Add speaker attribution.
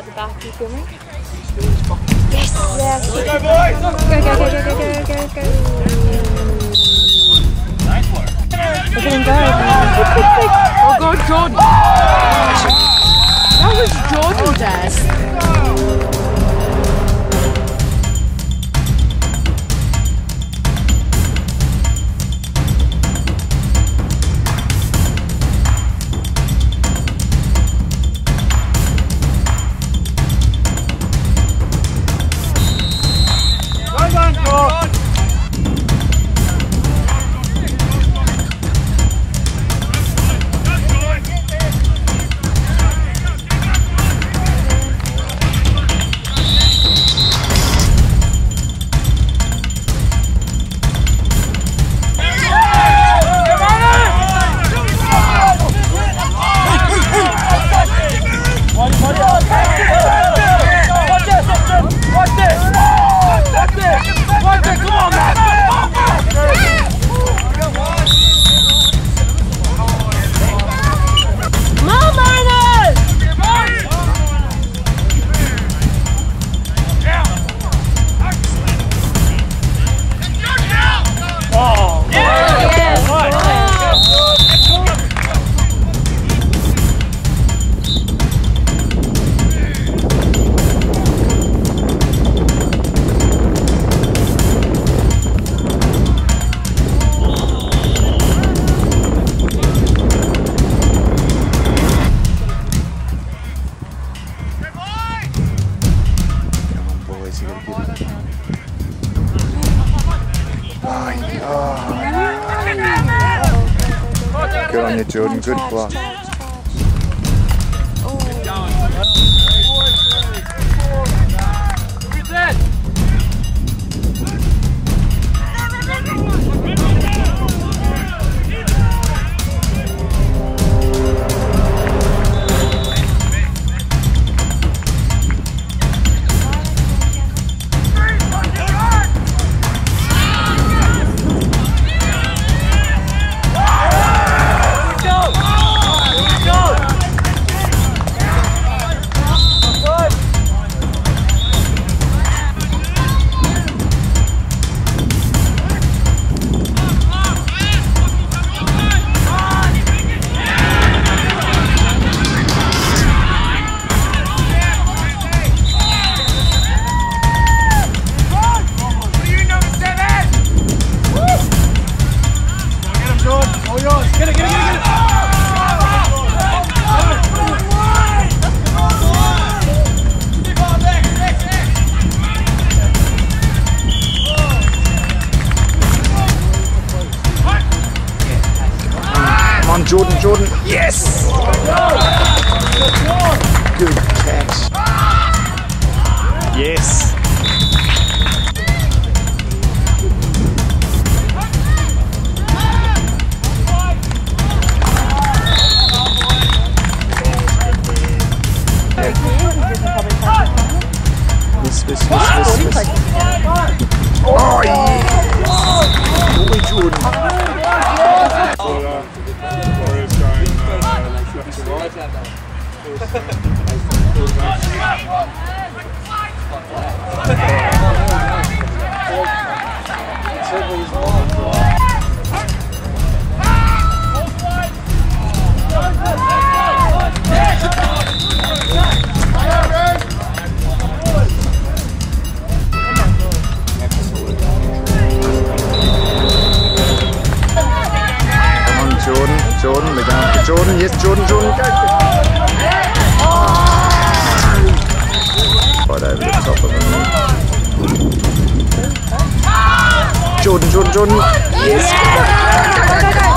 Speaker 1: You feel me? Yes! Yeah, keep
Speaker 2: Go, boys!
Speaker 1: Go, go, go, go, go, go, go, go.
Speaker 2: Nice work.
Speaker 1: Look at him go. Oh god, Jordan! That was Jordan, Dad.
Speaker 3: Oh, Good on you, Jordan. Good block. Jordan, Jordan. Yes! Good catch. Yes. Miss, miss, miss, miss, miss. Oh, yes! Boy, Jordan. Oh, my God. Down for Jordan. Yes, Jordan, Jordan, go. Right over the top of him. Jordan, Jordan, Jordan. Yes.